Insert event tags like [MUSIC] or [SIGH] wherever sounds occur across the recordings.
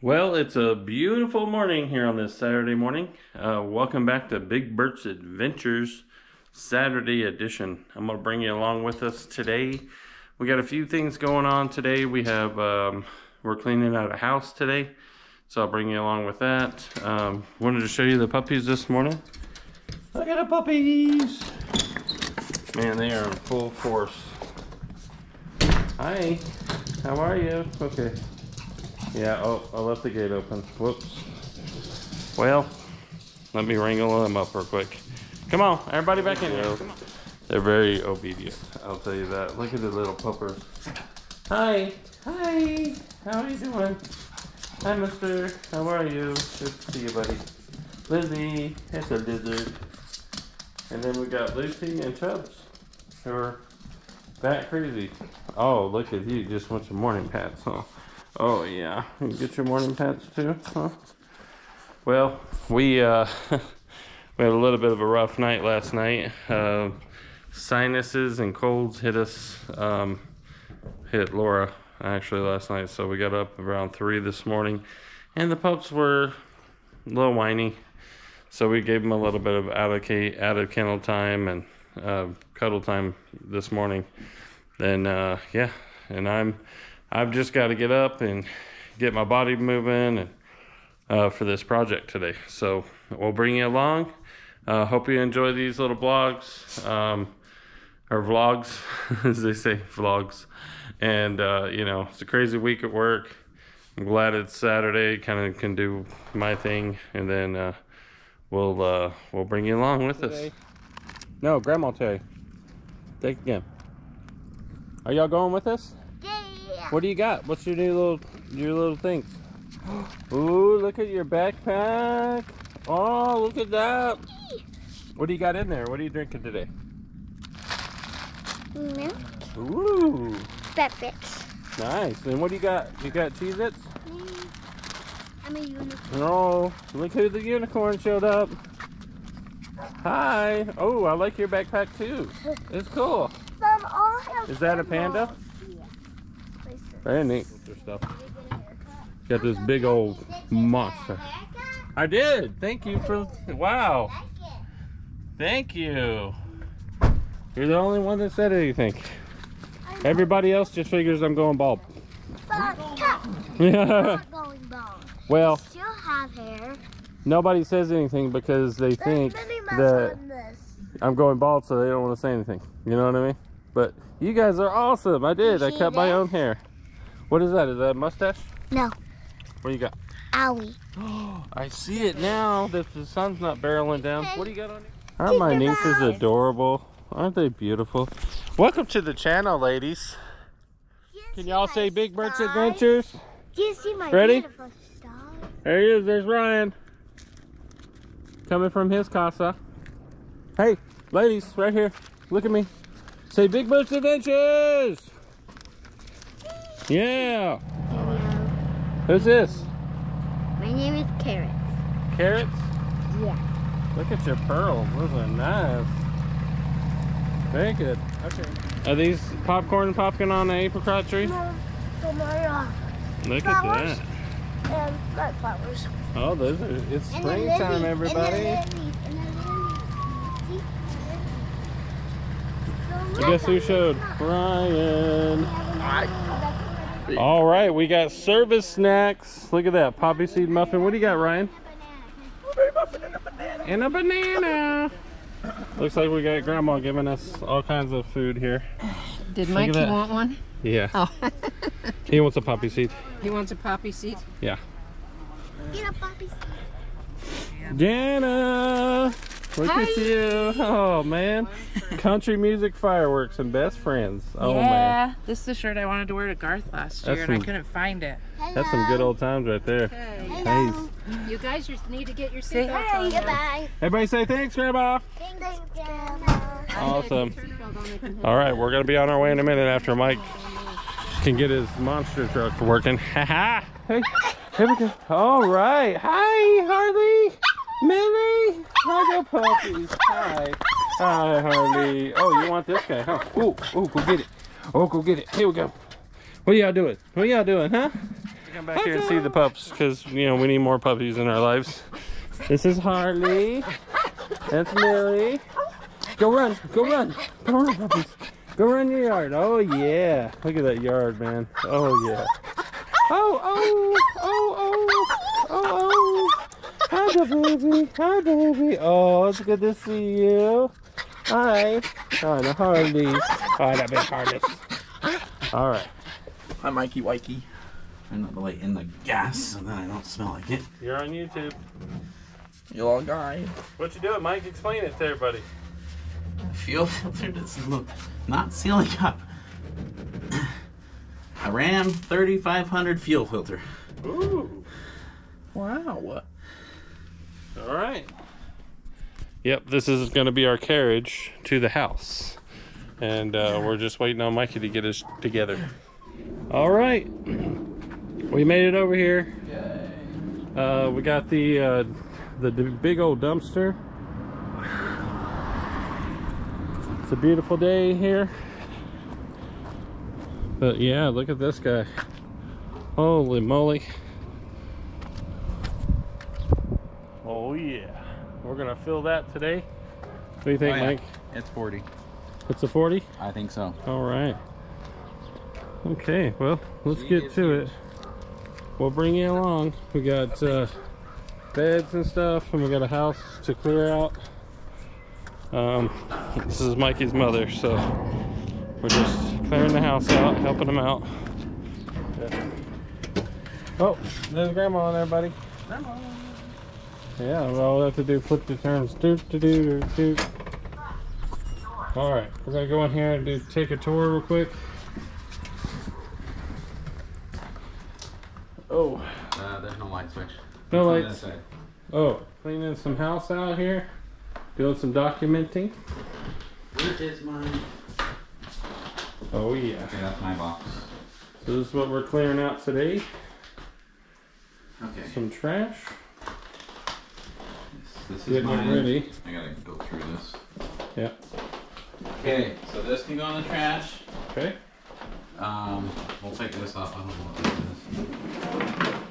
Well, it's a beautiful morning here on this Saturday morning. Uh, welcome back to Big Burt's Adventures Saturday edition. I'm going to bring you along with us today. We got a few things going on today. We have, um, we're cleaning out a house today. So I'll bring you along with that. Um, wanted to show you the puppies this morning. Look at the puppies. Man, they are in full force. Hi, how are you? Okay. Yeah, oh, I left the gate open. Whoops. Well, let me wrangle them up real quick. Come on, everybody back in here. They're very obedient, I'll tell you that. Look at the little puppers. Hi, hi, how are you doing? Hi, mister, how are you? Good to see you, buddy. Lizzie, it's a lizard. And then we got Lucy and Chubbs, who are bat crazy. Oh, look at you, just want your morning pats, huh? Oh yeah, you get your morning pats too, huh? Well, we uh, [LAUGHS] we had a little bit of a rough night last night. Uh, sinuses and colds hit us, um, hit Laura actually last night. So we got up around three this morning, and the pups were a little whiny. So we gave them a little bit of out of, out of kennel time and uh, cuddle time this morning. Then uh, yeah, and I'm I've just got to get up and get my body moving and uh, for this project today. So we'll bring you along. Uh, hope you enjoy these little blogs um, or vlogs, [LAUGHS] as they say, vlogs. And uh, you know, it's a crazy week at work. I'm glad it's Saturday. Kind of can do my thing, and then uh, we'll uh, we'll bring you along with us. No, Grandma Terry. Take again. Are y'all going with us? What do you got? What's your new little your little things? [GASPS] Ooh, look at your backpack. Oh, look at that. What do you got in there? What are you drinking today? Milk. Ooh. Breakfast. Nice. And what do you got? You got Cheez-Its? Mm, I'm a unicorn. Oh, look who the unicorn showed up. Hi. Oh, I like your backpack too. It's cool. Some all have Is that a panda? Very neat. Stuff. Got this big old monster. I did. Thank you for. Wow. Thank you. You're the only one that said anything. Everybody else just figures I'm going bald. Yeah. Not going bald. well, Still have hair. nobody says anything because they think that. I'm going bald, so they don't want to say anything. You know what I mean? But you guys are awesome. I did. I see cut my own hair. What is that? Is that a mustache? No. What do you got? Owie. [GASPS] I see it now that the sun's not barreling down. What do you got on you? Aren't my them nieces adorable? Aren't they beautiful? Welcome to the channel, ladies. Can y'all say Big Burt's stars? Adventures? Do you see my Ready? beautiful star? There he is. There's Ryan. Coming from his casa. Hey, ladies, right here. Look at me. Say Big Burt's Adventures. Yeah. Who's this? My name is Carrots. Carrots? Yeah. Look at your pearls. Those are nice. Very good. Okay. Are these popcorn popping on the apricot tree? No, tomorrow. Uh, Look at that. And not flowers. Oh, those are, it's springtime, everybody. And the lilies, and the lilies. See? I guess who showed? Ryan. All right, we got service snacks. Look at that poppy seed muffin. What do you got, Ryan? And a banana. Looks like we got grandma giving us all kinds of food here. Did Look at Mikey that. want one? Yeah, Oh, he wants a poppy seed. he wants a poppy seed. Yeah. Get a poppy Jana, look at you. Oh man, country music fireworks and best friends. Oh yeah, man, this is the shirt I wanted to wear to Garth last That's year, and I couldn't find it. that's some good old times right there. Hey, You guys just need to get your Say seatbelts hi. on. there. Goodbye. everybody say thanks, Grandma. Thanks, Grandma. Awesome. Seatbelt on, they can All right, we're gonna be on our way in a minute after Mike can get his monster truck working. [LAUGHS] Ha ha. hey, here we go. All right. Hi, Harley. Millie. Hi, go puppies. Hi. Hi, Harley. Oh, you want this guy, huh? Ooh, ooh, go get it. Oh, go get it. Here we go. What y'all doing? What y'all doing, huh? Come back here and see the pups because, you know, we need more puppies in our lives. This is Harley. That's Millie. Go run. Go run. Go run, puppies. Go run your yard. Oh, yeah. Look at that yard, man. Oh, yeah. Oh, oh, oh, oh, oh, oh. Hi, the baby. Hi, baby. Oh, it's good to see you. Hi. Hi, the Harleys. Hi, that big Harleys. All right. Hi, Mikey Wikey. I'm not the light in the gas so then I don't smell like it. You're on YouTube. You little guy. What you doing, Mike? Explain it to everybody. Fuel filter doesn't look not sealing up. A Ram 3500 fuel filter. Ooh. Wow. All right. Yep, this is going to be our carriage to the house. And uh, we're just waiting on Mikey to get us together. All right. [CLEARS THROAT] We made it over here. Uh, we got the, uh, the big old dumpster. It's a beautiful day here. But yeah, look at this guy. Holy moly. Oh yeah. We're gonna fill that today. What do you think, Oh, yeah. Mike? It's 40. It's a 40? I think so. All right. Okay, well, let's She get to huge. it. We'll bring you along. We got uh, beds and stuff, and we got a house to clear out. Um, this is Mikey's mother, so we're just clearing the house out, helping him out. Oh, there's Grandma and everybody. Yeah, well, all we have to do flip the turns. Doot, doot, doot, doot, doot. All right, we're gonna go in here and do take a tour real quick. Oh, Uh, there's no light switch. no On that lights. side. Oh, cleaning some house out here, doing some documenting. Which is mine? Oh yeah. Okay, that's my box. So this is what we're clearing out today. Okay. Some trash. This is Getting mine. ready. I gotta go through this. Yeah. Okay, so this can go in the trash. Okay. Um, we'll take this off. I don't know what this is.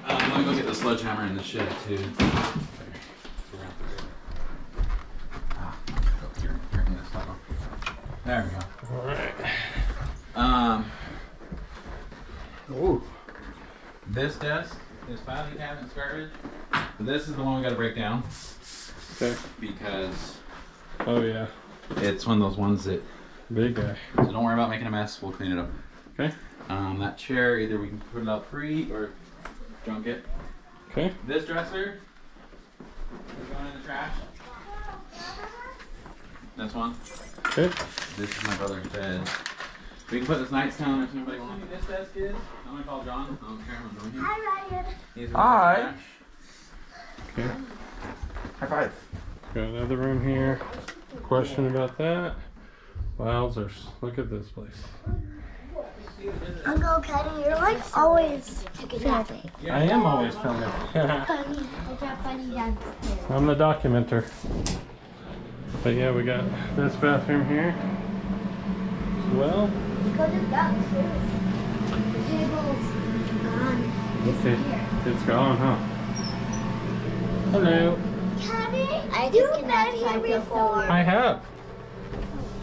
Um, let me go get the sledgehammer in the shed too. There. Go here, here in this level. There we go. All right. Um, Ooh. this desk is filing cabinets garbage. This is the one we gotta break down Okay. because Oh yeah. it's one of those ones that. Big guy. So don't worry about making a mess. We'll clean it up. Okay. Um, that chair, either we can put it out free or junk it. Okay. This dresser is going in the trash. This one. Okay. This is my brother's bed. We can put this nightstand if anybody wants. This desk is. I'm gonna call John. I don't care. I'm doing him. Hi, Ryan. He's Hi. in the trash. Okay. High five. Got another room here. Question about that? Wowzers. Look at this place. Uncle Kenny, you're like always filming. I am always filming. I got funny downstairs. I'm the documenter. But yeah, we got this bathroom here as well. Let's go to downstairs. The table's gone. It's Okay. here. It's gone, huh? Hello. Kenny, I you've been here before. I have.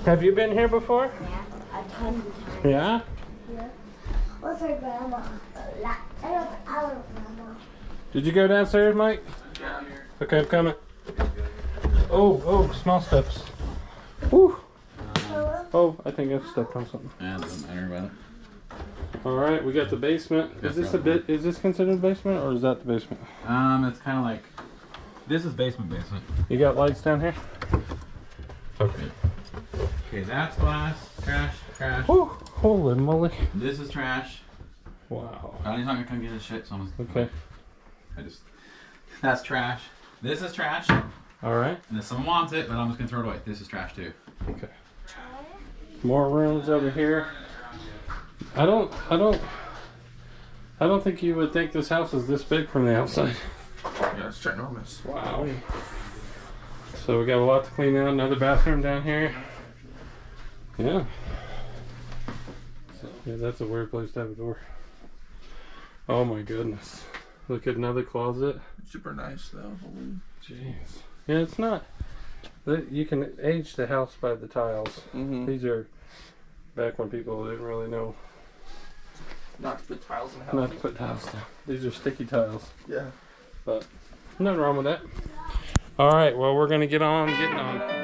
Have you been here before? Yeah, a ton of times. Yeah? What's her grandma? La- That was our grandma. Did you go downstairs, Mike? Down here. Okay, I'm coming. Oh, oh, small steps. Whew. Oh, I think I stepped on something. Yeah, it doesn't matter about it. All right, we got the basement. Is this a bit? Is this considered basement, or is that the basement? Um, it's kind of like this is basement basement. You got lights down here? Okay. Okay, that's glass, trash, trash. Holy moly! This is trash. Wow. He's not gonna come get his shit, so I'm just, Okay. I just. That's trash. This is trash. All right. And if someone wants it, but I'm just gonna throw it away. This is trash too. Okay. More rooms over here. I don't. I don't. I don't think you would think this house is this big from the outside. Yeah, it's ginormous. Wow. So we got a lot to clean out. Another bathroom down here. Yeah. So, yeah, that's a weird place to have a door. Oh my goodness. Look at another closet. Super nice though. Holy- Jeez. Yeah, it's not. You can age the house by the tiles. Mhm. These are back when people didn't really know Not to put tiles in the house. not to put tiles down. These are sticky tiles. Yeah. But nothing wrong with that. All right, well, we're going to get on getting on.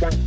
Thank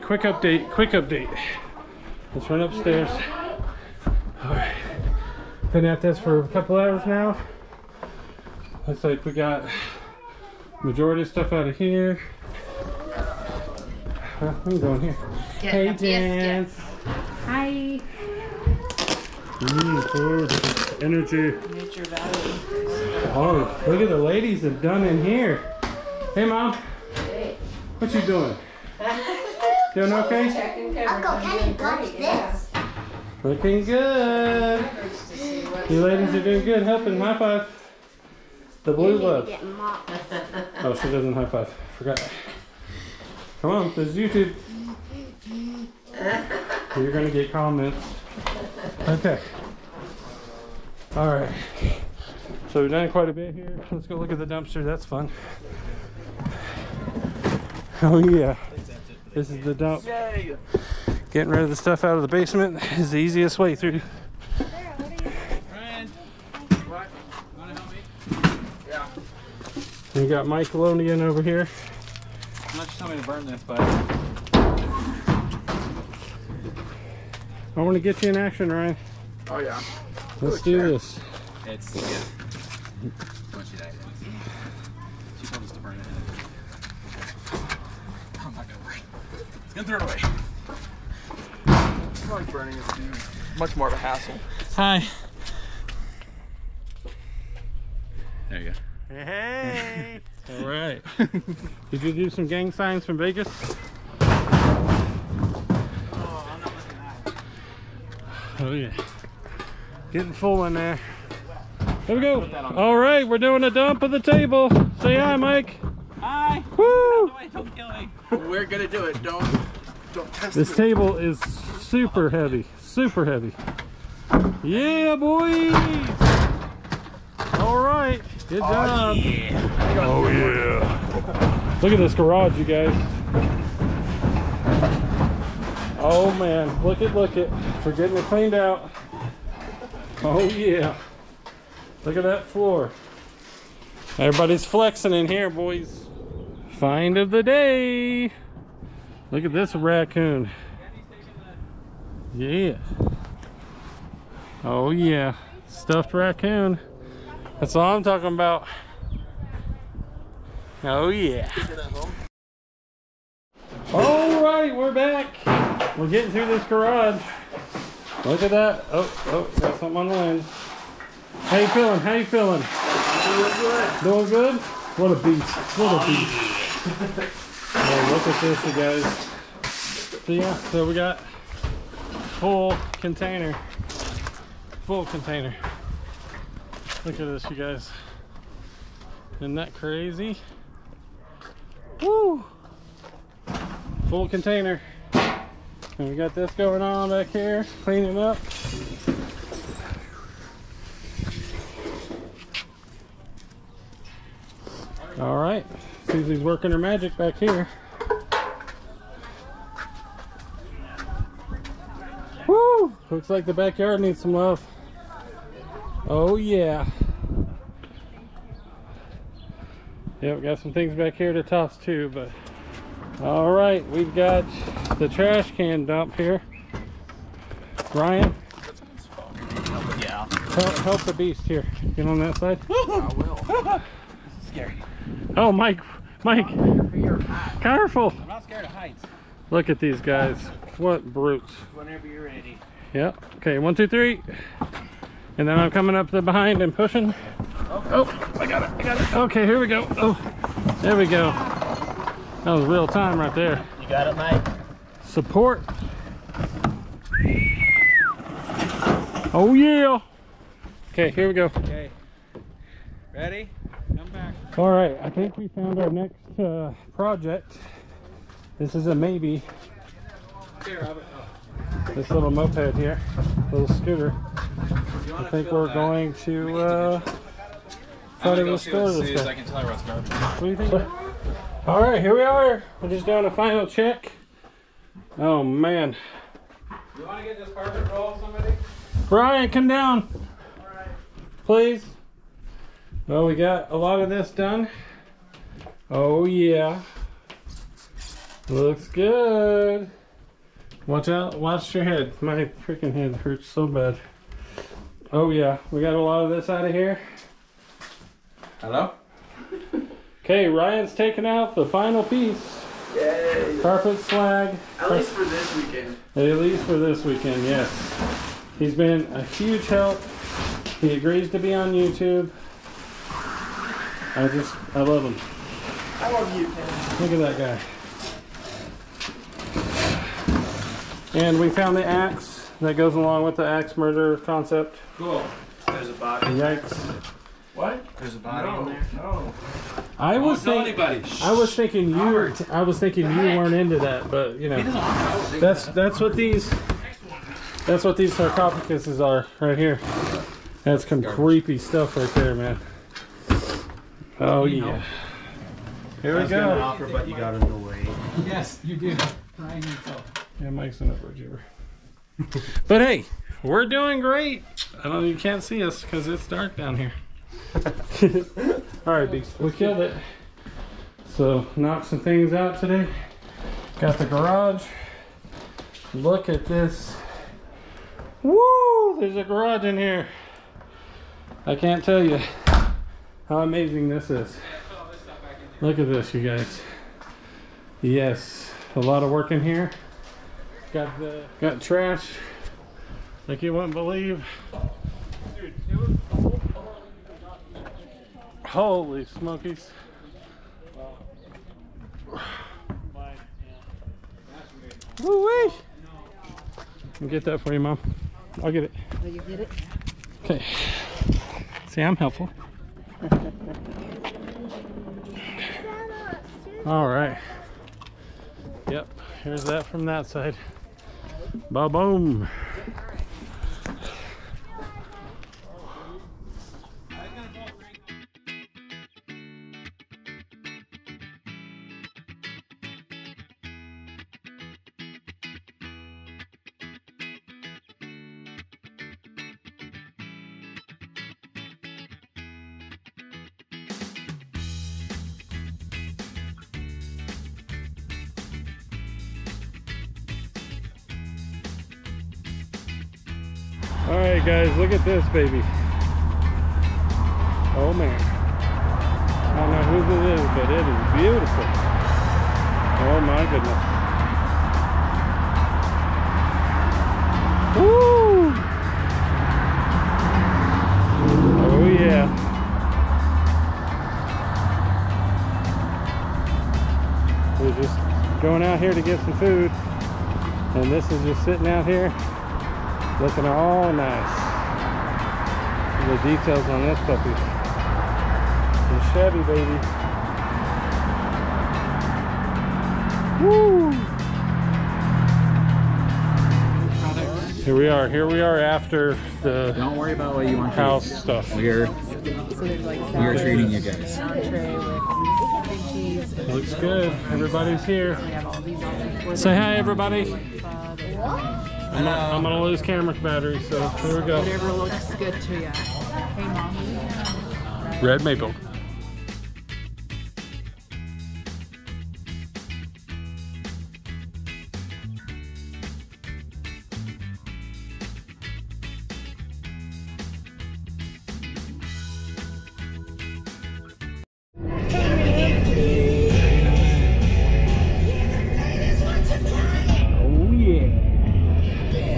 quick update, quick update. Let's run upstairs. All right, been at this for a couple hours now. Looks like we got majority of stuff out of here. Well, I'm going here. hey, Jan. Hi. Mm, oh, this is energy. Nature Valley. Oh, look at the ladies have done in here. Hey, mom. What you doing? [LAUGHS] Doing okay? Uncle Kenny got this. Looking good. You ladies are doing good. Helping. High five. The blue love. Oh, she doesn't high five. Forgot. Come on, this is YouTube. You're gonna get comments. Okay. All right. So we've done quite a bit here. Let's go look at the dumpster. That's fun. Oh yeah. This is the dump. Getting rid of the stuff out of the basement is the easiest way through. Ryan, what? Wanna help me? Yeah. We got Mike Lonian over here. I'm not just me to burn this, but I want to get you in action, Ryan. Oh yeah. Let's do chair. this. it's yeah. Once you die, she told us to burn it. I'm not gonna burn. It's gonna throw it away. I like burning it. dude. Much more of a hassle. Hi. There you go. Hey! All right. [LAUGHS] Did you do some gang signs from Vegas? Oh yeah. Getting full in there. There we go. All right, we're doing a dump of the table. Say hi, Mike. Hi. Woo! Don't kill me. We're gonna do it. Don't don't test This table is super heavy. Super heavy. Yeah, boys! All right. Good job. Oh, oh, yeah. Look at this garage, you guys. Oh, man. Look at, look at. We're getting it cleaned out. Oh, yeah. Look at that floor. Everybody's flexing in here, boys. Find of the day. Look at this raccoon. Yeah. Oh yeah. Stuffed raccoon. That's all I'm talking about. Oh yeah. All right, we're back. We're getting through this garage. Look at that. Oh, oh, got something on the lens. How you feeling? How you feeling? Doing good. Doing good? What a beast. What a beast. [LAUGHS] Look at this, you guys. So yeah, so we got full container. Full container. Look at this, you guys. Isn't that crazy? Woo! Full container. And we got this going on back here, cleaning up. All right, Susie's working her magic back here. Woo! Looks like the backyard needs some love. Oh yeah. Yeah, we got some things back here to toss too, but all right, we've got the trash can dump here. Ryan, Yeah. help, help the beast here. Get on that side. [LAUGHS] I will. [LAUGHS] This is scary. Oh, Mike, Mike, careful. I'm not scared of heights. Look at these guys. What brutes. Whenever you're ready. Yep. Okay, one, two, three. And then I'm coming up the behind and pushing. Oh, I got it. I got it. Okay, here we go. Oh, there we go. That was real time right there. You got it, mate. Support. Oh yeah. Okay, here we go. Okay. Ready? Come back. All right, I think we found our next uh, project. This is a maybe. Here, Robert. This little moped here, little scooter. I think we're going to uh, try to restore this guy. can tell her what's garbage. What do you think? All right, here we are. We're just doing a final check. Oh man, You want to get this carpet roll, somebody? Brian, come down, please. Well, we got a lot of this done. Oh yeah, looks good. Watch out! Watch your head. My freaking head hurts so bad. Oh yeah, we got a lot of this out of here. Hello? Okay, Ryan's taking out the final piece. Yay! Carpet slag. At least for this weekend. At least for this weekend, yes. He's been a huge help. He agrees to be on YouTube. I just, I love him. I love you, Ken. Look at that guy. And we found the axe that goes along with the axe murder concept. Cool. There's a body. Yikes. What? There's a body No, in there. no. I was Don't thinking, anybody. I was thinking you were, I was thinking you weren't into that, but you know. He doesn't want to know. That's that's what these that's what these sarcophaguses are right here. That's some creepy stuff right there, man. Oh yeah. Here we go. offer, but you got in the way. Yes, you do. Yeah, Mike's an overachiever. [LAUGHS] but hey, we're doing great. I don't you can't see us because it's dark down here. [LAUGHS] All right, Beast, we killed it. So knocked some things out today. Got the garage. Look at this. Woo! There's a garage in here. I can't tell you how amazing this is. Look at this, you guys. Yes, a lot of work in here. Got the got trash like you wouldn't believe. Holy smokies. Woo wee! I'll get that for you, Mom. I'll get it. Will you get it? Okay. See, I'm helpful. All right. Yep. Here's that from that side. Ba boom. All right, guys, look at this baby. Oh man. I don't know whose it is, but it is beautiful. Oh my goodness. Woo! Oh yeah. We're just going out here to get some food. And this is just sitting out here looking all oh, nice. The details on this puppy. The Chevy baby. Woo! Here we are. Here we are after the Don't worry about what you want to house stuff. We're, So there's like we're treating you guys. entree with cream Looks good. Everybody's here. We have all these on Say hi, everybody. I'm, I'm gonna lose camera battery, so here we go. Whatever looks good to you. Hey, mom. Red maple.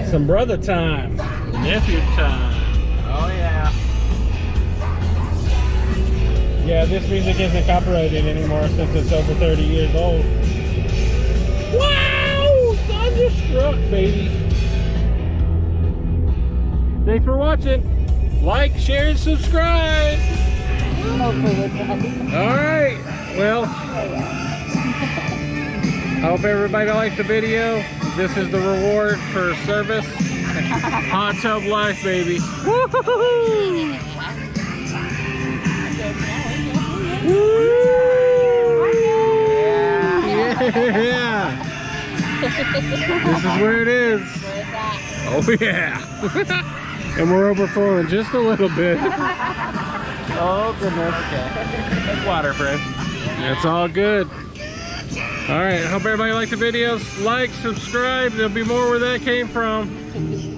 Some brother time. Nephew time. Oh yeah. Yeah, this music isn't copyrighted anymore since it's over 30 years old. Wow! Thunderstruck, baby. Thanks for watching. Like, share, and subscribe. All right. Well, I hope everybody liked the video. This is the reward for service. [LAUGHS] Hot tub life, baby. Yeah. this is where it is. Oh yeah. and we're overflowing just a little bit. [LAUGHS] Oh goodness. Okay. Water, friend. It's all good. All right. Hope everybody liked the videos. Like, subscribe. There'll be more where that came from.